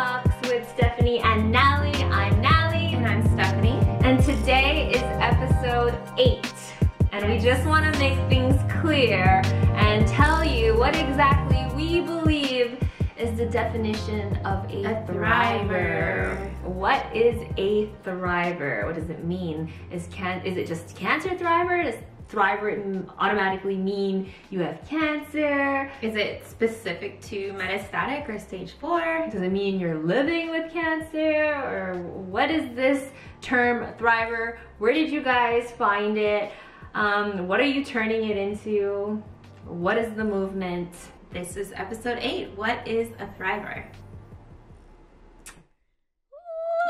Talks with Stephanie and Nalie. I'm Nalie. And I'm Stephanie. And today is episode 8. And we just want to make things clear and tell you what exactly we believe is the definition of a, A thriver. What is a thriver? What does it mean? Is can is it just cancer thriver? Does thriver automatically mean you have cancer? Is it specific to metastatic or stage four? Does it mean you're living with cancer? Or what is this term thriver? Where did you guys find it? Um, what are you turning it into? What is the movement? This is episode eight. What is a thriver?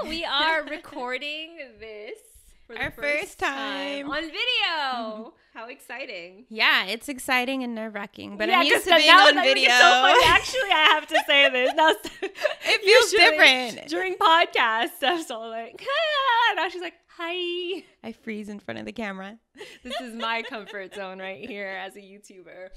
We are recording this Our first time. on video. How exciting! Yeah, it's exciting and nerve wracking, but yeah, I'm used to being on video. So. Actually, I have to say this. Now, It feels different. during podcasts. I was all like, ah, now she's like, hi. I freeze in front of the camera. this is my comfort zone right here as a YouTuber.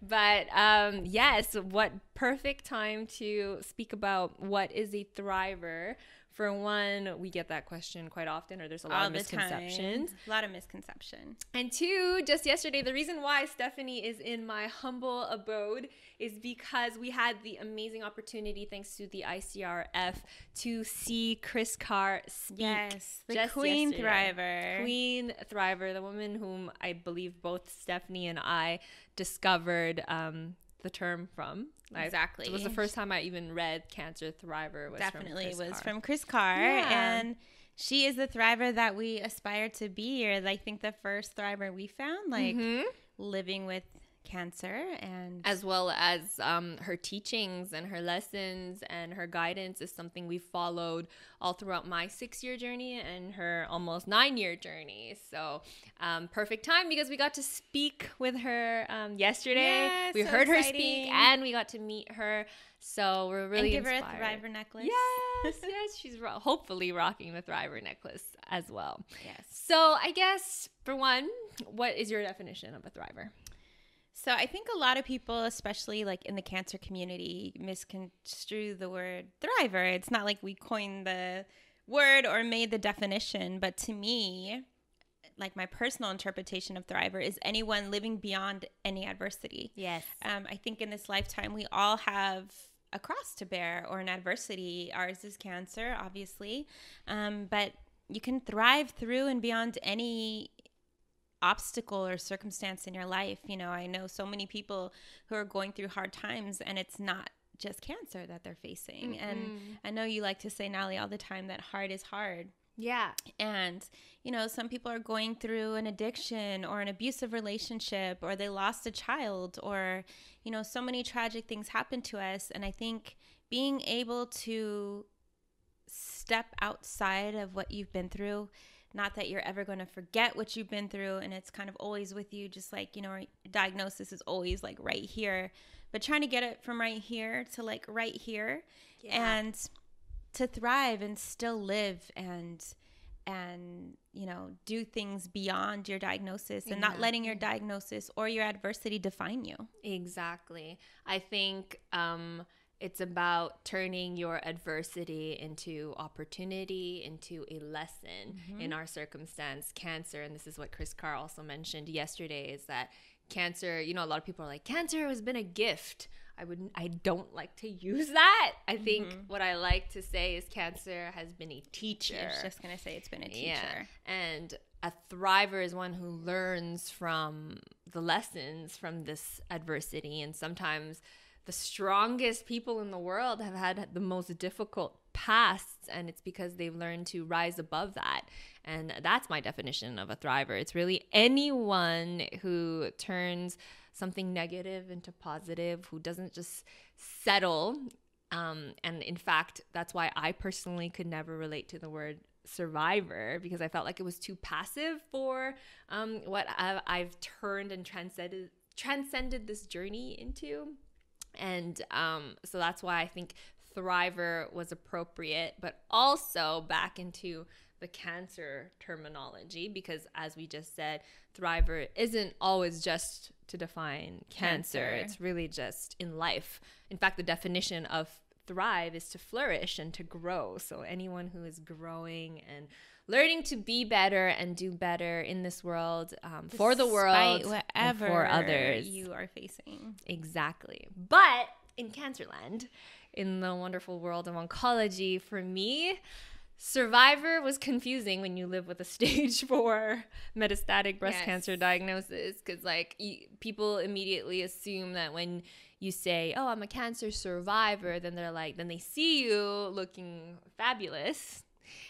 But um, yes, what perfect time to speak about what is a thriver. For one, we get that question quite often, or there's a lot All of misconceptions. A lot of misconception. And two, just yesterday, the reason why Stephanie is in my humble abode is because we had the amazing opportunity, thanks to the ICRF, to see Kris Carr speak. Yes, the Queen yesterday. Thriver. Queen Thriver, the woman whom I believe both Stephanie and I discovered um, the term from. I- Exactly. it was the first time I even read Cancer Thriver. Was Definitely from was Carr. from Kris Carr, Yeah. and she is the thriver that we aspire to be, or I think the first thriver we found, like Mhm. living with cancer and as well as um, her teachings and her lessons and her guidance is something we followed all throughout my six year journey and her almost nine year journey. So, um, perfect time because we got to speak with her um, yesterday. Yes, we so heard her speak and we got to meet her. So, we're really and give inspired. her a thriver necklace. Yes, yes, she's ro- hopefully rocking the Thriver necklace as well. yes. So, I guess for one, what is your definition of a Thriver? So I think a lot of people, especially like in the cancer community, misconstrue the word thriver. It's not like we coined the word or made the definition, but to me, like my personal interpretation of thriver is anyone living beyond any adversity. Yes. Um, I think in this lifetime, we all have a cross to bear or an adversity. Ours is cancer, obviously, um, but you can thrive through and beyond any obstacle or circumstance in your life. You know, I know so many people who are going through hard times, and it's not just cancer that they're facing. And I know you like to say, Nalie, all the time that hard is hard. Yeah. And, you know, some people are going through an addiction or an abusive relationship or they lost a child or, you know, so many tragic things happen to us. And I think being able to step outside of what you've been through, not that you're ever going to forget what you've been through and it's kind of always with you, just like, you know, diagnosis is always like right here, but trying to get it from right here to like right here and to thrive and still live and and you know do things beyond your diagnosis and not letting your diagnosis or your adversity define you. Exactly. I think um, it's about turning your adversity into opportunity, into a lesson. Mm-hmm. In our circumstance, cancer, and this is what Kris Carr also mentioned yesterday, is that cancer. You know, a lot of people are like, cancer has been a gift. I wouldn't. I don't like to use that. I mm-hmm. think what I like to say is cancer has been a teacher. i was just gonna say it's been a teacher Yeah. And a thriver is one who learns from the lessons from this adversity. And sometimes the strongest people in the world have had the most difficult pasts, and it's because they've learned to rise above that. And that's my definition of a thriver. It's really anyone who turns something negative into positive, who doesn't just settle um, and in fact, that's why I personally could never relate to the word survivor because I felt like it was too passive for um, what I've, I've turned and transcended transcended this journey into. And um, so that's why I think thriver was appropriate, but also back into the cancer terminology because as we just said, thriver isn't always just to define cancer. Cancer. It's really just in life. In fact, the definition of thrive is to flourish and to grow. So anyone who is growing and learning to be better and do better in this world um, for the world and for others. you are facing. Exactly. But in Cancerland, in the wonderful world of oncology, for me, Survivor was confusing when you live with a stage four metastatic breast Yes. cancer diagnosis because, like, people immediately assume that when you say, Oh, I'm a cancer survivor, then they're like, then they see you looking fabulous.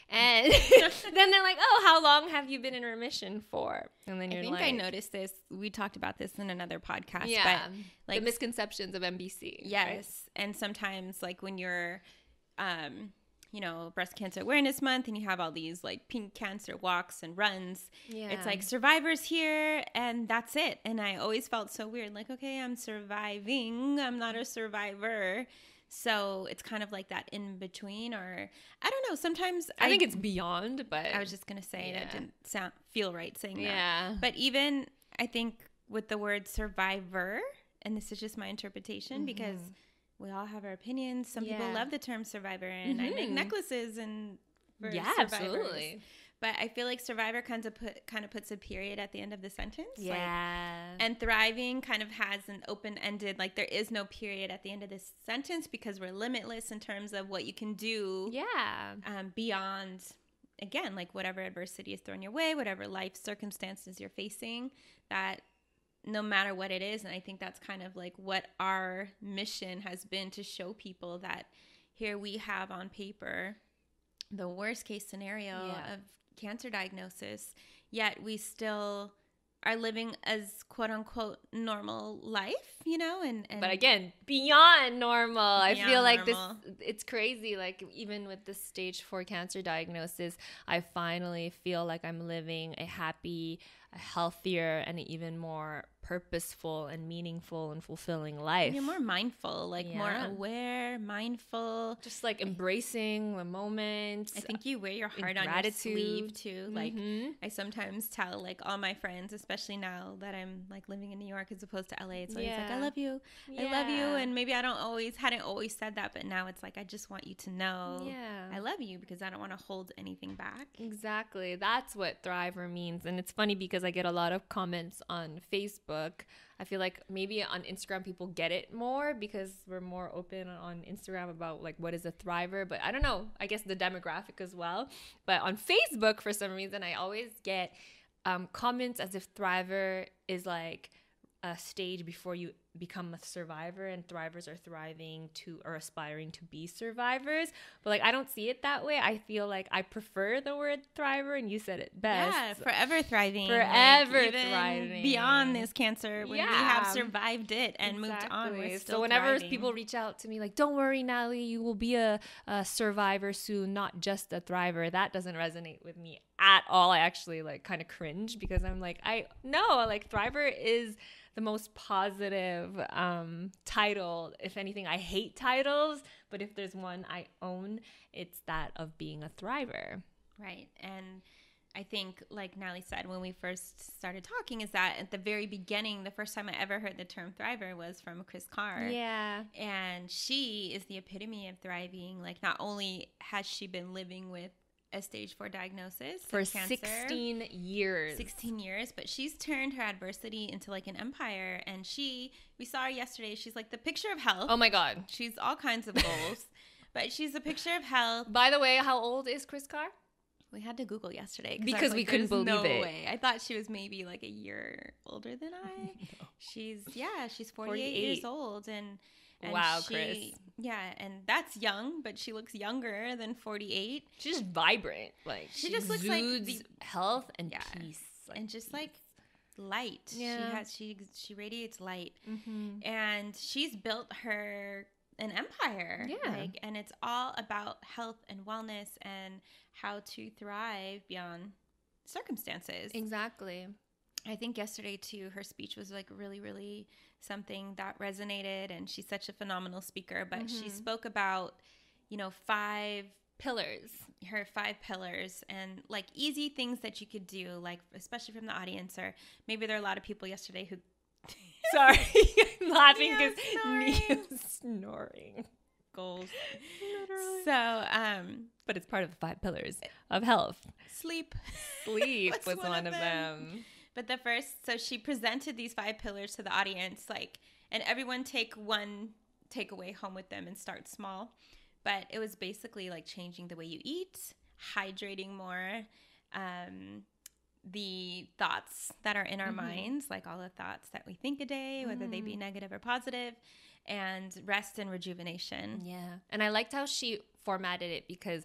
And then they're like, Oh, how long have you been in remission for? And then you're think like, I noticed this. We talked about this in another podcast. Yeah. But like like the misconceptions of MBC. Yes. right? And sometimes like when you're um you know, breast cancer awareness month and you have all these like pink cancer walks and runs. Yeah. It's like survivors here and that's it. And I always felt so weird like okay, I'm surviving. I'm not a survivor. So it's kind of like that in between or I don't know, sometimes I think it's beyond, but I was just going to say Yeah. that didn't sound feel right saying that. yeah. But even I think with the word survivor, and this is just my interpretation because mm-hmm. We all have our opinions. Some people Mm-hmm. Love the term survivor, and I make Mhm. necklaces and yeah, survivors. absolutely. But I feel like survivor kind of put kind of puts a period at the end of the sentence. like- Yeah. and thriving kind of has an open ended, like there is no period at the end of this sentence because we're limitless in terms of what you can do yeah. um, beyond again like whatever adversity is thrown your way whatever life circumstances you're facing that no matter what it is and i think that's kind of like what our mission has been to show people that here we have on paper the worst case scenario Yeah. of cancer diagnosis yet we still are living as quote unquote normal life you know and, and But again, beyond normal. I feel like normal. this it's crazy like even with the stage 4 cancer diagnosis, I finally feel like I'm living a happy, a healthier and an even more purposeful and meaningful and fulfilling life. you're more mindful like more aware mindful just like embracing the moment. I think you wear your heart on your sleeve too. Like Mhm. I sometimes tell like all my friends, especially now that I'm like living in New York as opposed to LA. It's always like I love you, I love you, and maybe I don't always hadn't always said that, but now it's like I just want you to know Yeah. I love you because I don't want to hold anything back. Exactly. That's what Thriver means. And it's funny because I get a lot of comments on Facebook. I feel like maybe on Instagram people get it more because we're more open on Instagram about like what is a thriver, but I don't know. I guess the demographic as well. But on Facebook for some reason I always get um, comments as if thriver is like a stage before you become a survivor and thrivers are thriving to or aspiring to be survivors but like i don't see it that way i feel like i prefer the word thriver and you said it best Yeah, forever thriving, Forever even thriving. beyond this cancer. When we have survived it and moved on, so whenever thriving. people reach out to me like don't worry natalie you will be a, a survivor soon not just a thriver that doesn't resonate with me at all i actually like kind of cringe because i'm like i no like thriver is the most positive um, title if anything i hate titles but if there's one i own it's that of being a thriver Right. And I think, like Natalie said, when we first started talking, is that at the very beginning, the first time I ever heard the term thriver was from Kris Carr. yeah And she is the epitome of thriving. Like, not only has she been living with a stage four diagnosis for cancer, 16 years 16 years, but she's turned her adversity into like an empire. And she, we saw her yesterday, she's like the picture of health. oh my god She's all kinds of goals, but she's a picture of health. by the way how old is kris carr We had to Google yesterday Because was we couldn't "There's believe no it." Way. I thought she was maybe like a year older than I. She's yeah, she's 48, years old and, and Wow, she- Kris. Yeah, and that's young, but she looks younger than 48 She's just vibrant. Like She just looks like the- health and Yeah. peace. Like, and just like light. Yeah. She has she she radiates light. Mhm. and she's built her an empire Yeah. like and it's all about health and wellness and how to thrive beyond circumstances exactly. I think yesterday too her speech was like really really something that resonated and she's such a phenomenal speaker but she Mhm. spoke about you know five Pillars. her five pillars and like easy things that you could do like especially from the audience or maybe there are a lot of people yesterday who Sorry, I'm laughing because. Neo's snoring. goals. So, um, but it's part of the five pillars of health. sleep. Sleep was one one, of of them. But the first, so she presented these five pillars to the audience, like, and everyone take one takeaway home with them and start small. But it was basically like changing the way you eat, hydrating more, um, the thoughts that are in our minds, like all the thoughts that we think a day, whether they be negative or positive, and rest and rejuvenation. Yeah. And I liked how she formatted it because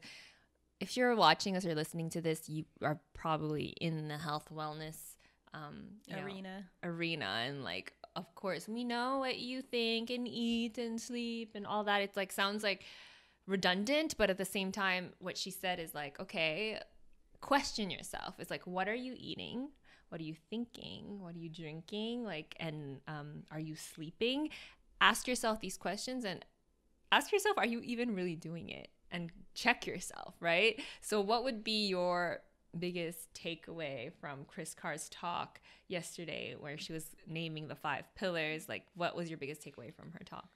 if you're watching us or listening to this, you are probably in the health wellness um, you know, Arena. arena. And like, of course, we know what you think and eat and sleep and all that. It's like, sounds like redundant, but at the same time, what she said is like, okay, question yourself. It's like, what are you eating? What are you thinking? What are you drinking? Like, and um, are you sleeping? Ask yourself these questions and ask yourself, are you even really doing it? And check yourself, right? So, what would be your biggest takeaway from Kris Carr's talk yesterday, where she was naming the five pillars? Like, what was your biggest takeaway from her talk?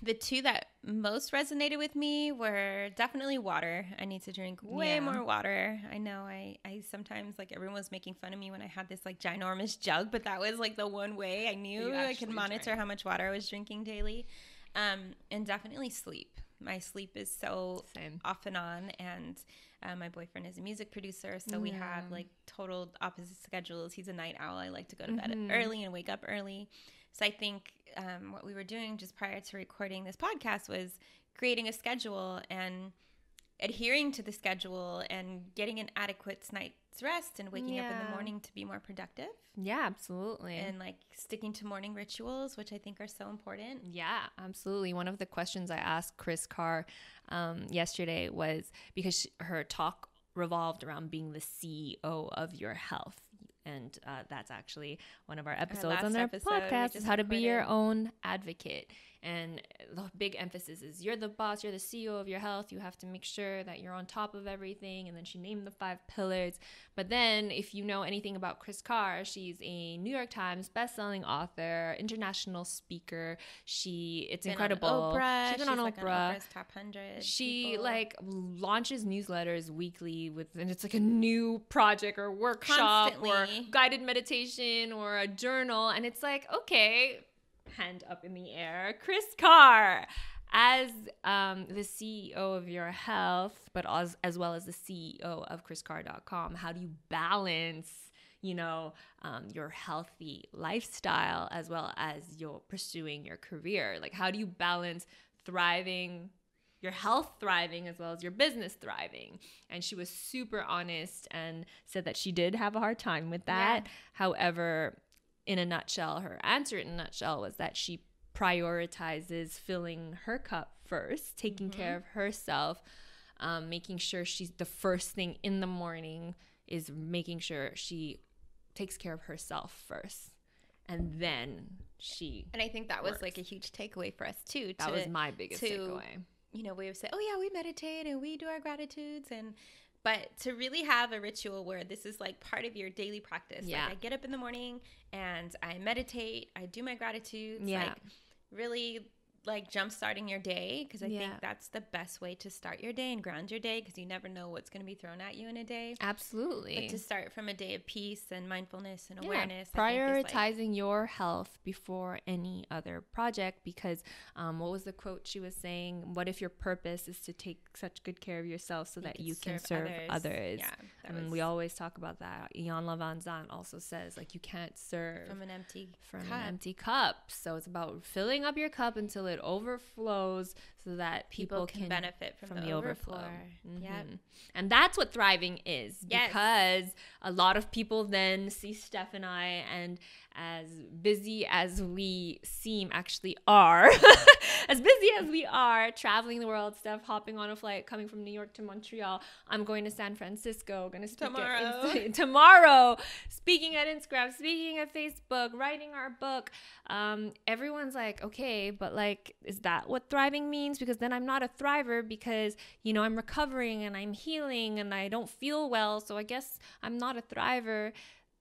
The two that most resonated with me were definitely water. I need to drink way Yeah. more water. I know I, I sometimes like everyone was making fun of me when I had this like ginormous jug, but that was like the one way I knew I could monitor drank. how much water I was drinking daily. Um, and definitely sleep. My sleep is so Same. off and on and uh, my boyfriend is a music producer so we have like total opposite schedules he's a night owl i like to go to bed Mhm. early and wake up early so i think um, what we were doing just prior to recording this podcast was creating a schedule and adhering to the schedule and getting an adequate night's rest and waking up in the morning to be more productive Yeah, absolutely. and like sticking to morning rituals which i think are so important Yeah, absolutely. One of the questions I asked Kris Carr um, yesterday was because she, her talk revolved around being the CEO of your health. And uh, that's actually one of our episodes last on their episode podcast is how to be your own advocate. And the big emphasis is you're the boss, you're the CEO of your health. You have to make sure that you're on top of everything. And then she named the five pillars. But then, if you know anything about Kris Carr, she's a New York Times bestselling author, international speaker. She, it's Been on incredible. Oprah. She's been on like Oprah. Top 100 she people. like launches newsletters weekly with, and it's like a new project or workshop or guided meditation or a journal, and it's like okay, hand up in the air, Kris Carr. As um, the CEO of your health, but as, as well as the CEO of KrisCarr.com, how do you balance, you know, um, your healthy lifestyle as well as your pursuing your career? Like, how do you balance thriving your health thriving as well as your business thriving. And she was super honest and said that she did have a hard time with that. Yeah. However, in a nutshell, her answer in a nutshell was that she prioritizes filling her cup first, taking care of herself, um, making sure she's the first thing in the morning is making sure she takes care of herself first. And then she, And I think that was like a huge takeaway for us too. that to, was my biggest to- takeaway. you know, we would say, oh yeah, we meditate and we do our gratitudes and but to really have a ritual where this is like part of your daily practice. Yeah. Like I get up in the morning and I meditate, I do my gratitudes. Yeah. Like really like jump starting your day because I Yeah. think that's the best way to start your day and ground your day because you never know what's going to be thrown at you in a day. Absolutely. But to start from a day of peace and mindfulness and awareness, think is, like- prioritizing your health before any other project because um, what was the quote she was saying what if your purpose is to take such good care of yourself so that could you can serve others, Yeah, that I mean, was we always talk about that Iyanla Vanzant also says like you can't serve from an empty from cup. an empty cup so it's about filling up your cup until it overflows so that people, people can, benefit from, from the, the overflow. overflow. Yeah. Mhm. And that's what thriving is Yes. because a lot of people then see Steph and I and as busy as we seem actually are, as busy as we are traveling the world, Steph hopping on a flight coming from New York to Montreal. I'm going to San Francisco, going to speak Tomorrow. at tomorrow, speaking at Instagram, speaking at Facebook, writing our book. Um, everyone's like, okay, but like, is that what thriving means? Because then I'm not a thriver because, you know, I'm recovering and I'm healing and I don't feel well. So I guess I'm not a thriver.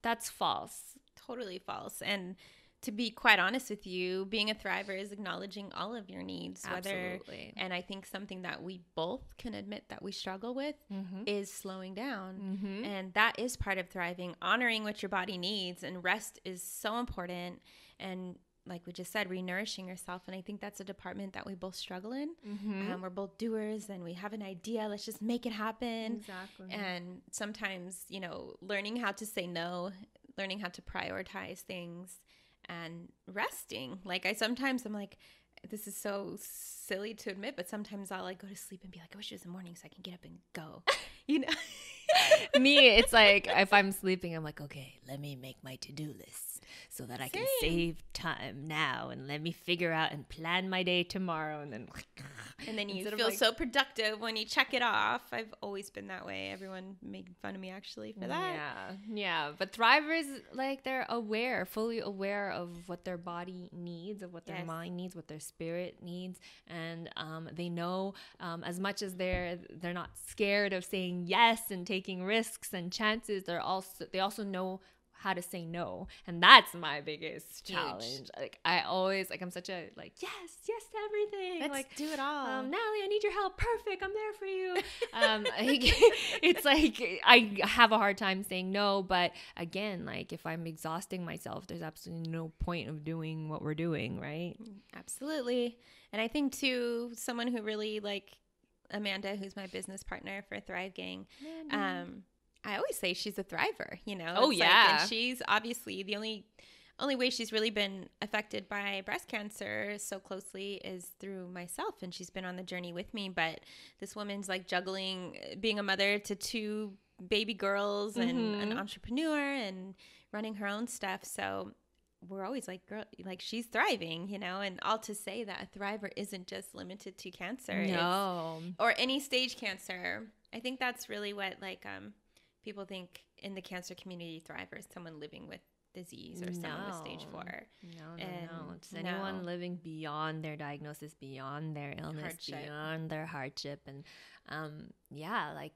That's false. totally false and to be quite honest with you, being a thriver is acknowledging all of your needs. Absolutely. Whether and I think something that we both can admit that we struggle with Mm-hmm. is slowing down. Mhm. And that is part of thriving, honoring what your body needs and rest is so important and like we just said, renourishing yourself. And I think that's a department that we both struggle in. Mm-hmm. Um, we're both doers and we have an idea. Let's just make it happen. Exactly. And sometimes, you know, learning how to say no, learning how to prioritize things and resting. Like I sometimes I'm like, this is so silly to admit, but sometimes I'll like go to sleep and be like, I wish it was the morning so I can get up and go. You know? Me, it's like if I'm sleeping, I'm like, okay, let me make my to do list so that I can save time now and let me figure out and plan my day tomorrow. And then, And then you Instead feel like- so productive when you check it off. I've always been that way. Everyone made fun of me actually for that. Yeah, yeah. But thrivers, like, they're aware, fully aware of what their body needs, of what their Yes. mind needs, what their spirit needs, and um, they know um, as much as they're they're not scared of saying yes and taking risks and chances. They're also they also know how to say no and that's my biggest Huge. challenge like i always like i'm such a like yes yes to everything Let's like do it all. um, Natalie, I need your help. Perfect. I'm there for you. Um, like, it's like I have a hard time saying no, but again, like if I'm exhausting myself, there's absolutely no point of doing what we're doing, right? Absolutely. And I think too, someone who really like Amanda, who's my business partner for Thrive Gang, um, I always say she's a thriver, you know? Oh, It's like- yeah. and she's obviously the only only way she's really been affected by breast cancer so closely is through myself and she's been on the journey with me but this woman's like juggling uh, being a mother to two baby girls and an Mhm. entrepreneur and running her own stuff so we're always like girl like she's thriving you know and all to say that a thriver isn't just limited to cancer No. or any stage cancer. I think that's really what like um people think in the cancer community thriver is someone living with disease or someone with stage four. No, no, And no. It's anyone no. living beyond their diagnosis, beyond their illness, Hardship. beyond their hardship, and um, yeah, like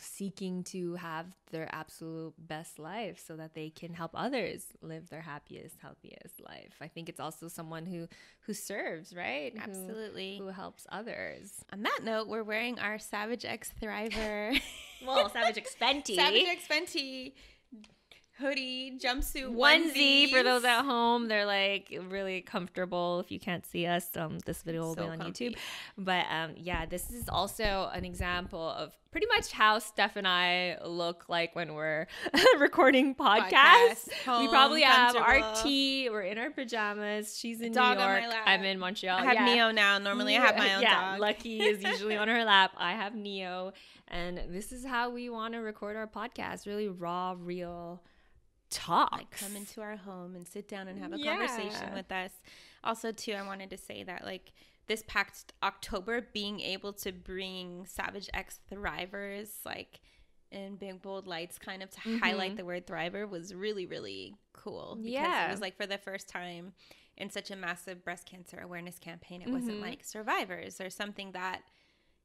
seeking to have their absolute best life so that they can help others live their happiest, healthiest life. I think it's also someone who who serves, right? Who- Absolutely. Who, helps others. On that note, we're wearing our Savage X Thriver Well, Savage X Fenty. Savage X Fenty hoodie jumpsuit onesie for those at home. They're like really comfortable. If you can't see us, um, this video will So be on comfy. YouTube. But um, yeah, this is also an example of pretty much how Steph and I look like when we're recording podcasts. Podcast, we probably have our tea. We're in our pajamas. She's in Dog New York. I'm in Montreal. I have yeah. Neo now. Normally I have my own yeah, dog. Lucky is usually on her lap. I have Neo. And this is how we want to record our podcast. Really raw, real talk. like come into our home and sit down and have a Yeah. conversation with us. Also, too, I wanted to say that like this past October, being able to bring Savage X Thrivers like in big bold lights, kind of to highlight the word Thriver, was really really cool. Because Yeah. it was like for the first time in such a massive breast cancer awareness campaign, it wasn't Mhm. like survivors or something that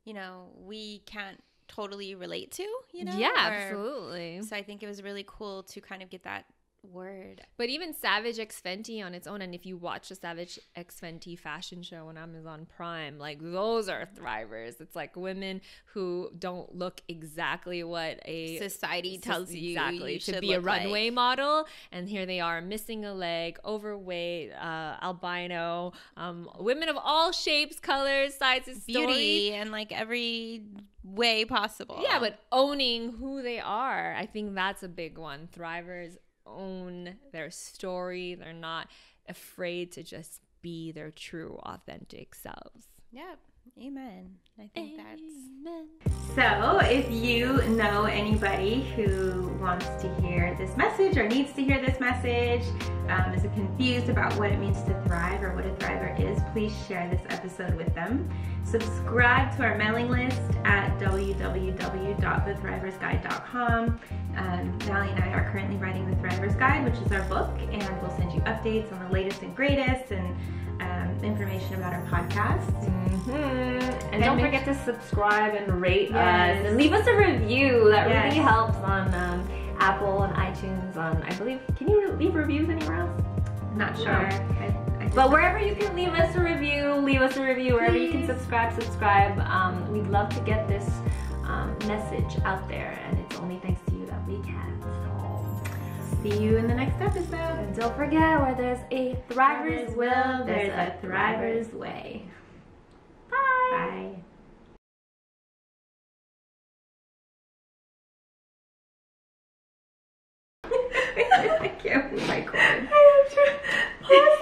you know we can't totally relate to. You know, yeah, Or- absolutely. so I think it was really cool to kind of get that word. But even Savage X Fenty on its own, and if you watch the Savage X Fenty fashion show on Amazon Prime, like those are thrivers. It's like women who don't look exactly what a Society tells you exactly you to should be a look like. runway model, and here they are missing a leg, overweight, uh, albino, um, women of all shapes, colors, sizes, beauty and like every way possible. Yeah, but owning who they are, I think that's a big one. Thrivers own their story. They're not afraid to just be their true, authentic selves. yep. Amen. I think that's So, if you know anybody who wants to hear this message or needs to hear this message, um, is confused about what it means to thrive or what a thriver is, please share this episode with them. Subscribe to our mailing list at www.thethriversguide.com. Um, Nalie and I are currently writing the Thrivers Guide, which is our book, and we'll send you updates on the latest and greatest and um, information about our podcast. Mm-hmm. And don't make- forget to subscribe and rate Yes. us and leave us a review. That Yes. really helps on um, Apple and iTunes. On I believe, can you leave reviews anywhere else? Not No. sure. I, I But wherever you can leave us a review, leave us a review. Wherever you can subscribe, subscribe. Um, we'd love to get this um, message out there, and it's only thanks see you in the next episode. and don't forget, where there's a thriver's will, there's a thriver's way. Bye. Bye. I can't move my cord.